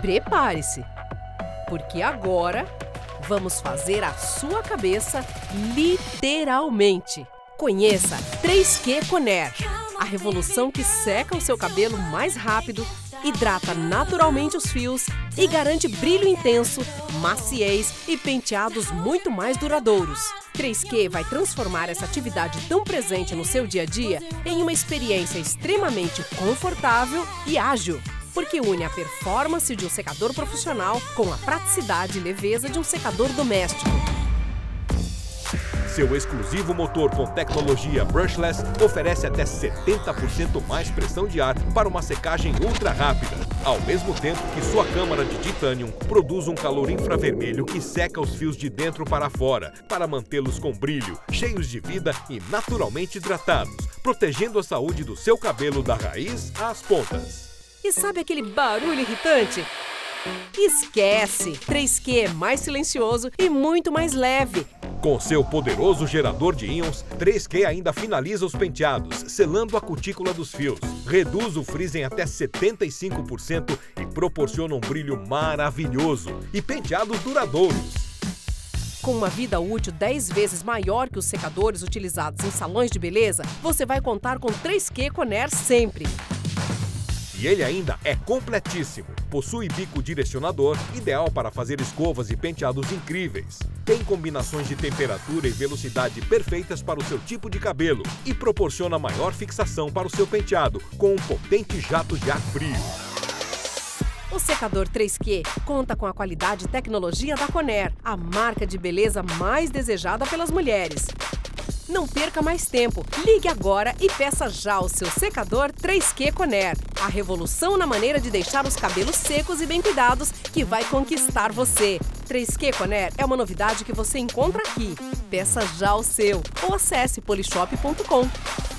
prepare-se, porque agora vamos fazer a sua cabeça literalmente. Conheça 3Q Conair, a revolução que seca o seu cabelo mais rápido, hidrata naturalmente os fios e garante brilho intenso, maciez e penteados muito mais duradouros. 3Q vai transformar essa atividade tão presente no seu dia a dia em uma experiência extremamente confortável e ágil porque une a performance de um secador profissional com a praticidade e leveza de um secador doméstico. Seu exclusivo motor com tecnologia brushless oferece até 70% mais pressão de ar para uma secagem ultra rápida, ao mesmo tempo que sua câmara de titânio produz um calor infravermelho que seca os fios de dentro para fora, para mantê-los com brilho, cheios de vida e naturalmente hidratados, protegendo a saúde do seu cabelo da raiz às pontas. E sabe aquele barulho irritante? Esquece! 3Q é mais silencioso e muito mais leve. Com seu poderoso gerador de íons, 3Q ainda finaliza os penteados, selando a cutícula dos fios, reduz o frizz em até 75% e proporciona um brilho maravilhoso e penteados duradouros. Com uma vida útil 10 vezes maior que os secadores utilizados em salões de beleza, você vai contar com 3Q Conair sempre. E ele ainda é completíssimo. Possui bico direcionador, ideal para fazer escovas e penteados incríveis. Tem combinações de temperatura e velocidade perfeitas para o seu tipo de cabelo e proporciona maior fixação para o seu penteado com um potente jato de ar frio. O secador 3Q conta com a qualidade e tecnologia da Conair, a marca de beleza mais desejada pelas mulheres. Não perca mais tempo. Ligue agora e peça já o seu secador 3Q Conair. A revolução na maneira de deixar os cabelos secos e bem cuidados que vai conquistar você. 3Q Conair é uma novidade que você encontra aqui. Peça já o seu ou acesse polishop.com.